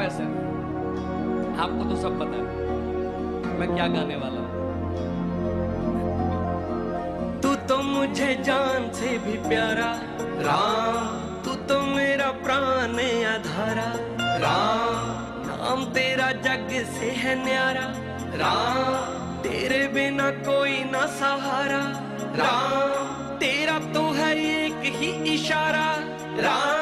वैसे आपको तो सब पता है। मैं क्या गाने वाला हूँ? तू तो मुझे जान से भी प्यारा। राम, तू तो मेरा प्राण आधारा। राम, नाम तेरा जग से है न्यारा। राम, तेरे बिना कोई ना सहारा। राम, तेरा तो है एक ही इशारा। राम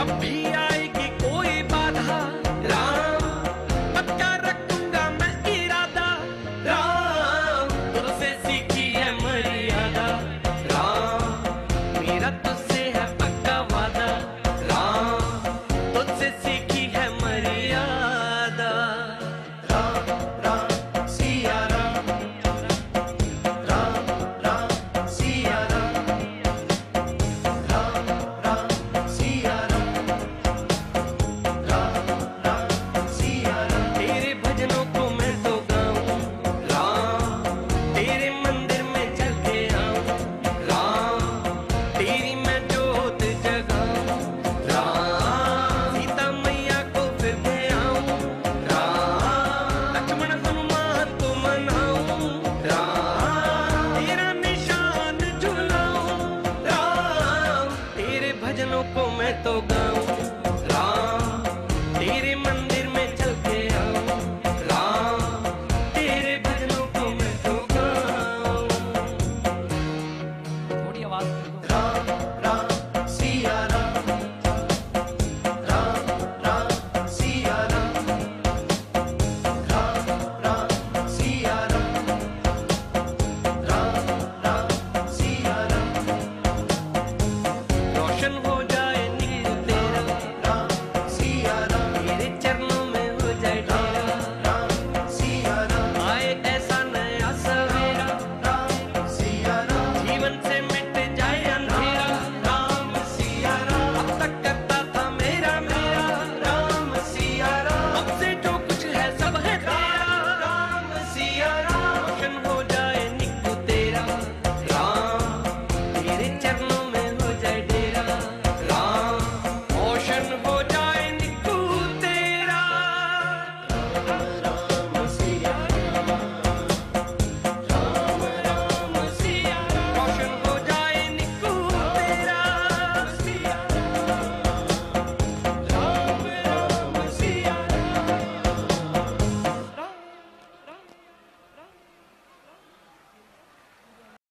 Yummy. é togão